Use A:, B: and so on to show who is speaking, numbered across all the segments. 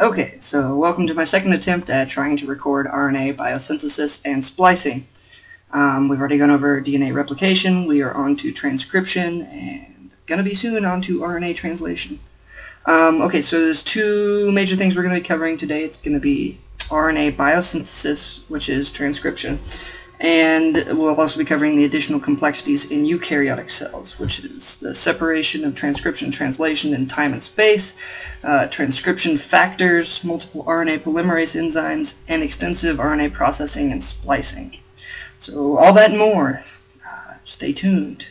A: Okay, so welcome to my second attempt at trying to record RNA biosynthesis and splicing. Um, we've already gone over DNA replication, we are on to transcription, and gonna be soon on to RNA translation. Um, okay, so there's two major things we're going to be covering today. It's going to be RNA biosynthesis, which is transcription, and we'll also be covering the additional complexities in eukaryotic cells, which is the separation of transcription translation in time and space, uh, transcription factors, multiple RNA polymerase enzymes, and extensive RNA processing and splicing. So all that and more. Uh, stay tuned.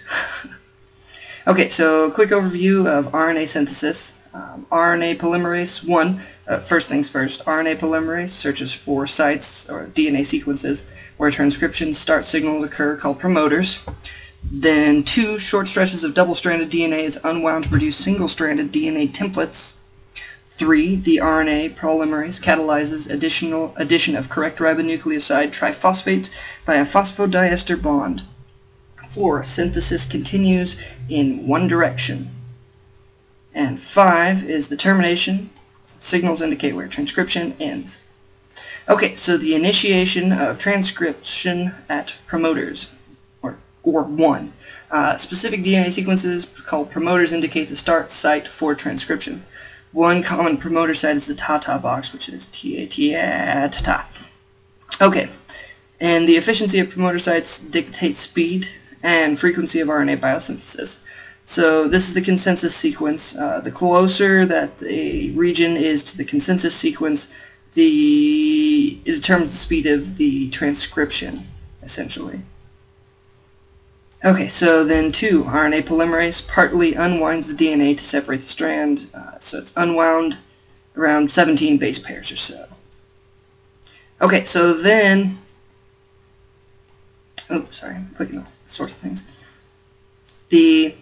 A: okay, so quick overview of RNA synthesis. Um, RNA polymerase 1, uh, first things first, RNA polymerase searches for sites or DNA sequences where transcription start signals occur called promoters. Then two short stretches of double-stranded DNA is unwound to produce single-stranded DNA templates. Three, the RNA polymerase catalyzes additional addition of correct ribonucleoside triphosphates by a phosphodiester bond. Four, synthesis continues in one direction. And five is the termination. Signals indicate where transcription ends. Okay, so the initiation of transcription at promoters, or, or one. Uh, specific DNA sequences called promoters indicate the start site for transcription. One common promoter site is the TATA box, which is T-A-T-A-T-A. Okay, and the efficiency of promoter sites dictates speed and frequency of RNA biosynthesis. So this is the consensus sequence. Uh, the closer that a region is to the consensus sequence, the it determines the speed of the transcription, essentially. Okay, so then two, RNA polymerase partly unwinds the DNA to separate the strand. Uh, so it's unwound around 17 base pairs or so. Okay, so then, oh, sorry, I'm clicking the source of things. The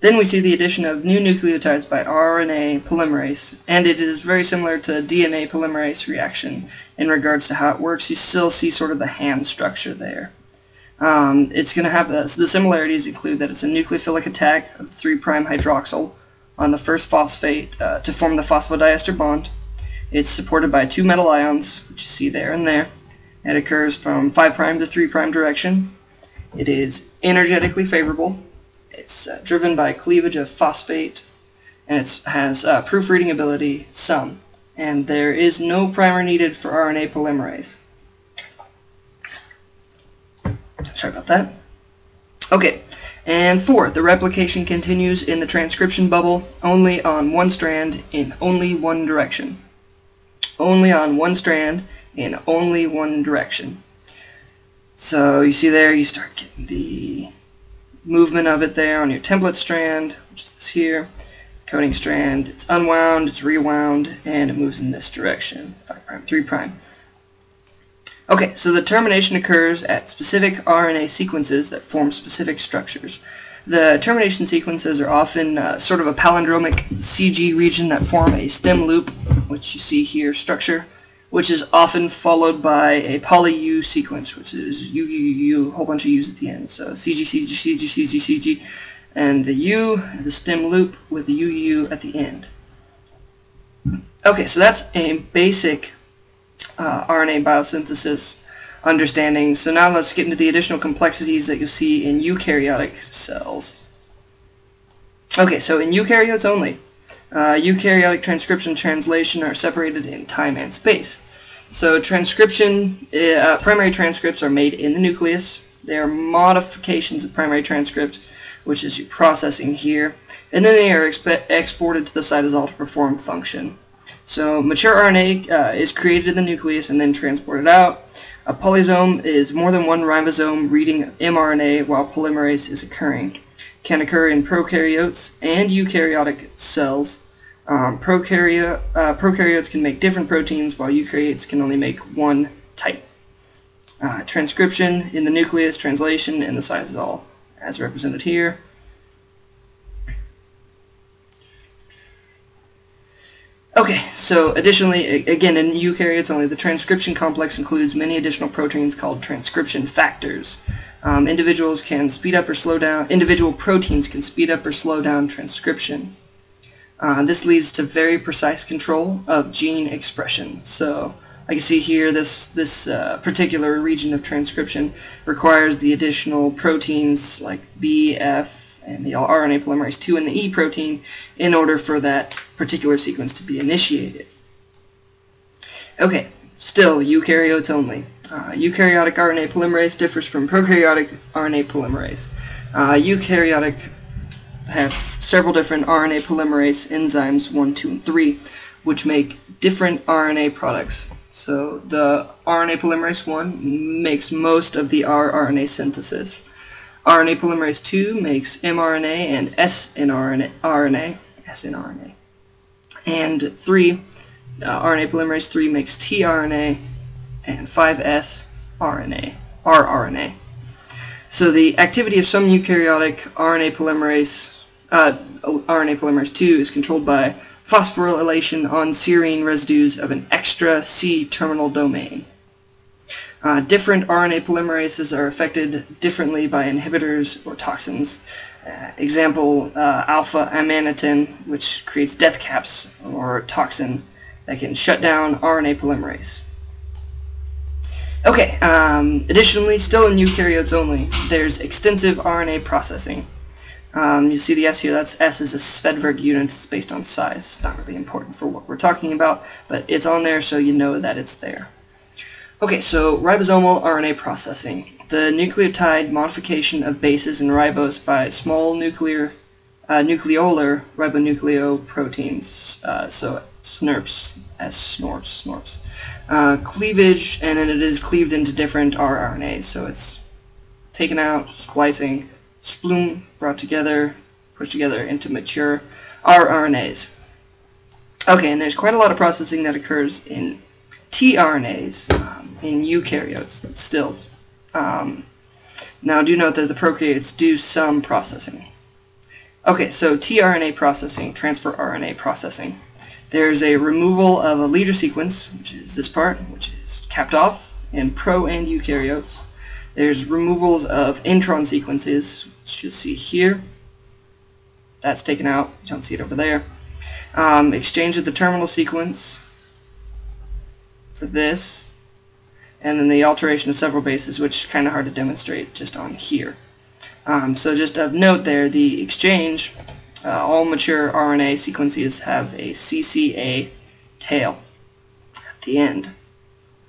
A: then we see the addition of new nucleotides by RNA polymerase, and it is very similar to DNA polymerase reaction in regards to how it works. You still see sort of the hand structure there. Um, it's going to have the, the similarities include that it's a nucleophilic attack of 3' hydroxyl on the first phosphate uh, to form the phosphodiester bond. It's supported by two metal ions, which you see there and there. It occurs from 5' to 3' direction. It is energetically favorable it's uh, driven by cleavage of phosphate, and it has uh, proofreading ability, some. And there is no primer needed for RNA polymerase. Sorry about that. Okay, and four, the replication continues in the transcription bubble only on one strand in only one direction. Only on one strand in only one direction. So you see there, you start getting the movement of it there on your template strand, which is this here. Coding strand, it's unwound, it's rewound, and it moves in this direction, 5 prime, 3 prime. Okay, so the termination occurs at specific RNA sequences that form specific structures. The termination sequences are often uh, sort of a palindromic CG region that form a stem loop, which you see here, structure, which is often followed by a poly-U sequence, which is U, U, U, a whole bunch of U's at the end. So CG, CG, CG, CG, CG, and the U, the stem loop with the U, U at the end. Okay, so that's a basic uh, RNA biosynthesis understanding. So now let's get into the additional complexities that you'll see in eukaryotic cells. Okay, so in eukaryotes only, uh, eukaryotic transcription translation are separated in time and space. So transcription, uh, primary transcripts are made in the nucleus. They are modifications of primary transcript, which is processing here, and then they are exported to the cytosol to perform function. So mature RNA uh, is created in the nucleus and then transported out. A polysome is more than one ribosome reading mRNA while polymerase is occurring can occur in prokaryotes and eukaryotic cells. Um, uh, prokaryotes can make different proteins while eukaryotes can only make one type. Uh, transcription in the nucleus, translation in the cytosol, as represented here. Okay, so additionally, again, in eukaryotes only, the transcription complex includes many additional proteins called transcription factors. Um, individuals can speed up or slow down, individual proteins can speed up or slow down transcription. Uh, this leads to very precise control of gene expression. So I can see here, this, this uh, particular region of transcription requires the additional proteins like B, F, and the RNA polymerase 2 and the E protein in order for that particular sequence to be initiated. Okay, still eukaryotes only. Uh, eukaryotic RNA polymerase differs from prokaryotic RNA polymerase. Uh, eukaryotic have several different RNA polymerase enzymes 1, 2, and 3, which make different RNA products. So the RNA polymerase 1 makes most of the rRNA synthesis. RNA polymerase 2 makes mRNA and snRNA, RNA, snRNA. And 3, uh, RNA polymerase 3 makes tRNA and 5S RNA, rRNA. So the activity of some eukaryotic RNA polymerase, uh, RNA polymerase 2 is controlled by phosphorylation on serine residues of an extra C-terminal domain. Uh, different RNA polymerases are affected differently by inhibitors or toxins. Uh, example, uh, alpha amanitin, which creates death caps, or toxin that can shut down RNA polymerase. Okay, um, additionally, still in eukaryotes only, there's extensive RNA processing. Um, you see the S here, that's S is a Svedberg unit, it's based on size. It's not really important for what we're talking about, but it's on there so you know that it's there. Okay, so ribosomal RNA processing. The nucleotide modification of bases in ribose by small nuclear, uh, nucleolar ribonucleoproteins, uh, so SNRPs, as SNORPs, SNORPs. Uh, cleavage, and then it is cleaved into different rRNAs, so it's taken out, splicing, sploom brought together, pushed together into mature rRNAs. Okay, and there's quite a lot of processing that occurs in tRNAs, um, in eukaryotes still. Um, now do note that the prokaryotes do some processing. Okay, so tRNA processing, transfer RNA processing. There's a removal of a leader sequence, which is this part, which is capped off in pro and eukaryotes. There's removals of intron sequences, which you'll see here. That's taken out. You don't see it over there. Um, exchange of the terminal sequence for this. And then the alteration of several bases, which is kind of hard to demonstrate just on here. Um, so just of note there, the exchange, uh, all mature RNA sequences have a CCA tail at the end,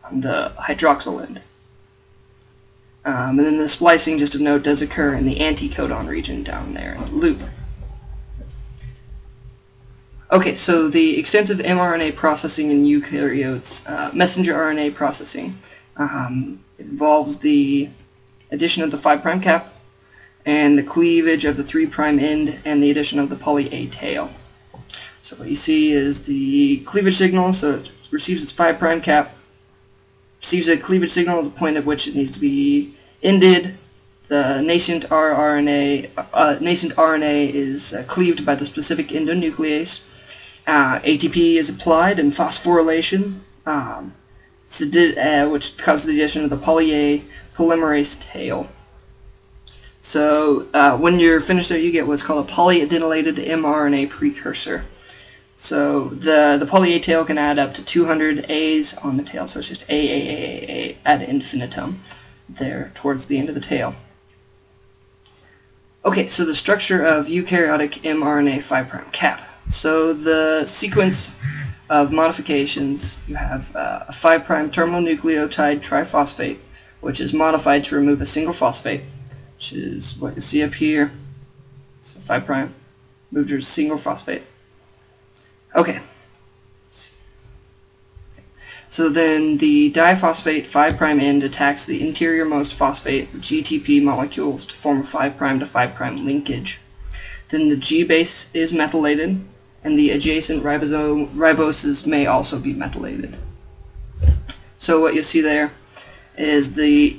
A: on the hydroxyl end. Um, and then the splicing, just of note, does occur in the anticodon region down there in the loop. Okay, so the extensive mRNA processing in eukaryotes, uh, messenger RNA processing, um, involves the addition of the 5' cap and the cleavage of the 3' end and the addition of the poly A tail. So what you see is the cleavage signal, so it receives its 5' cap, receives a cleavage signal as a point at which it needs to be ended. The nascent rRNA, uh, nascent RNA is uh, cleaved by the specific endonuclease. Uh, ATP is applied and phosphorylation, um, uh, which causes the addition of the poly A polymerase tail. So uh, when you're finished there, you get what's called a polyadenylated mRNA precursor. So the, the poly A tail can add up to 200 A's on the tail, so it's just A, A, A, A, A ad infinitum there towards the end of the tail. Okay, so the structure of eukaryotic mRNA 5' cap. So the sequence of modifications, you have uh, a 5' terminal nucleotide triphosphate, which is modified to remove a single phosphate, which is what you see up here. So 5' moved to a single phosphate. Okay. So then the diphosphate 5' end attacks the interiormost phosphate GTP molecules to form a 5' to 5' linkage. Then the G base is methylated, and the adjacent ribosome, riboses may also be methylated. So what you see there is the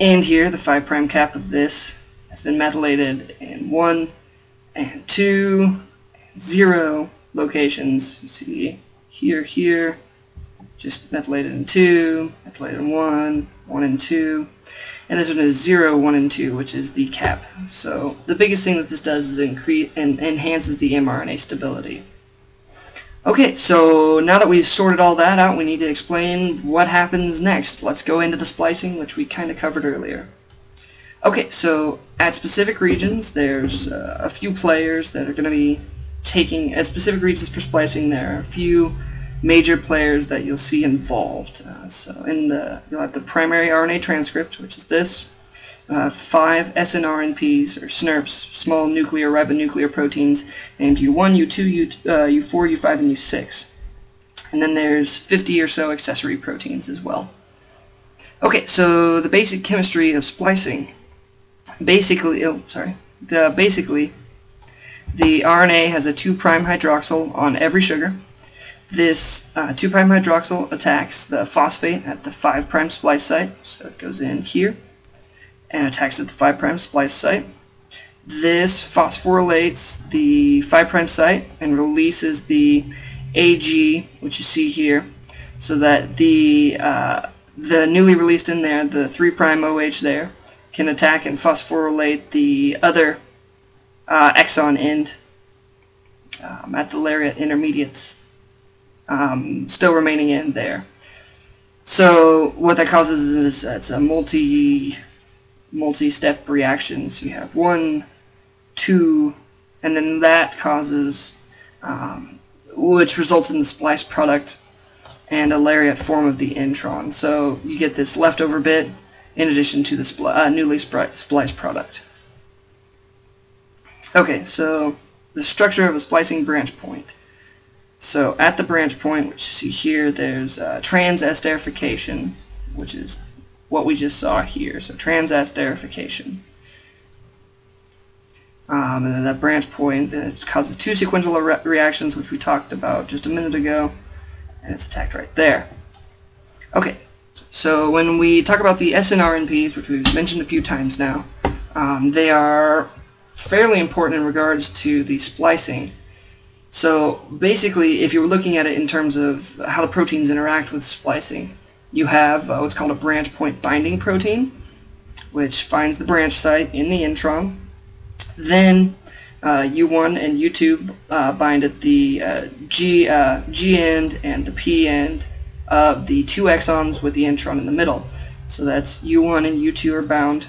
A: end here, the 5' cap of this, has been methylated in 1 and 2 and 0 locations. You see here, here, just methylated in 2, methylated in 1, 1 and 2. And this one is 0, 1, and 2, which is the cap. So the biggest thing that this does is increase and enhances the mRNA stability. Okay, so now that we've sorted all that out, we need to explain what happens next. Let's go into the splicing, which we kind of covered earlier. Okay, so at specific regions, there's uh, a few players that are going to be taking, at specific regions for splicing, there are a few major players that you'll see involved. Uh, so in the, you'll have the primary RNA transcript, which is this, uh, five SNRNPs, or SNRPs, small nuclear ribonuclear proteins, named U1, U2, U, uh, U4, U5, and U6. And then there's 50 or so accessory proteins as well. Okay, so the basic chemistry of splicing. Basically, oh, sorry. The, basically, the RNA has a 2' hydroxyl on every sugar. This uh, 2' hydroxyl attacks the phosphate at the 5' splice site, so it goes in here and attacks at the 5' splice site. This phosphorylates the 5' site and releases the AG, which you see here, so that the uh, the newly released in there, the 3' OH there, can attack and phosphorylate the other uh, exon end um, at the lariat intermediates um, still remaining in there. So what that causes is it's a multi multi-step reactions. You have one, two, and then that causes, um, which results in the splice product and a lariat form of the intron. So you get this leftover bit in addition to the uh, newly spliced product. Okay, so the structure of a splicing branch point. So at the branch point, which you see here, there's uh, trans-esterification, which is what we just saw here. So trans-esterification. Um, and then that branch point that causes two sequential re reactions, which we talked about just a minute ago, and it's attacked right there. Okay, so when we talk about the SNRNPs, which we've mentioned a few times now, um, they are fairly important in regards to the splicing. So basically, if you're looking at it in terms of how the proteins interact with splicing, you have uh, what's called a branch point binding protein, which finds the branch site in the intron. Then uh, U1 and U2 uh, bind at the uh, G, uh, G end and the P end of the two exons with the intron in the middle. So that's U1 and U2 are bound.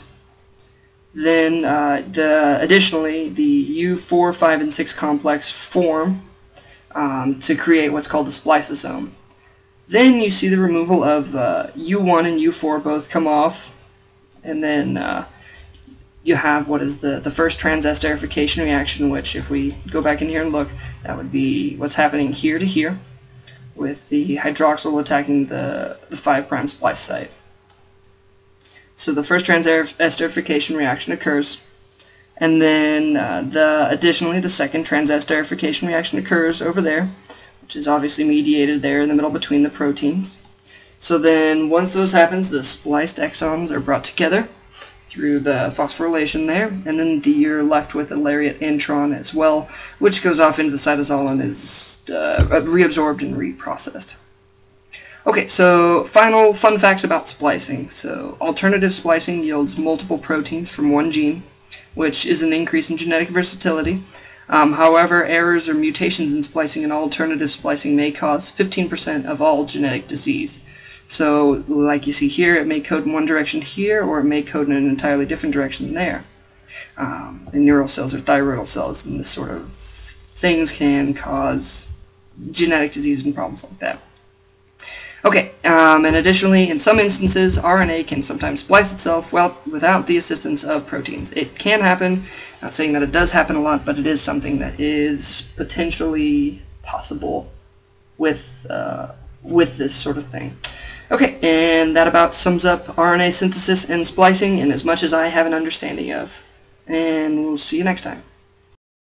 A: Then uh, the, additionally, the U4, 5, and 6 complex form um, to create what's called the spliceosome. Then you see the removal of uh, U1 and U4 both come off, and then uh, you have what is the, the first trans-esterification reaction, which if we go back in here and look, that would be what's happening here to here, with the hydroxyl attacking the, the 5' splice site. So the first trans-esterification reaction occurs, and then uh, the additionally the second trans-esterification reaction occurs over there, which is obviously mediated there in the middle between the proteins. So then once those happens, the spliced exons are brought together through the phosphorylation there, and then the, you're left with a lariat intron as well, which goes off into the cytosol and is uh, reabsorbed and reprocessed. Okay, so final fun facts about splicing. So alternative splicing yields multiple proteins from one gene, which is an increase in genetic versatility, um, however, errors or mutations in splicing and alternative splicing may cause 15% of all genetic disease. So, like you see here, it may code in one direction here, or it may code in an entirely different direction there. Um, neural cells or thyroidal cells, and this sort of things can cause genetic disease and problems like that. Okay, um, and additionally, in some instances, RNA can sometimes splice itself well without the assistance of proteins. It can happen, not saying that it does happen a lot, but it is something that is potentially possible with, uh, with this sort of thing. Okay, and that about sums up RNA synthesis and splicing in as much as I have an understanding of. And we'll see you next time.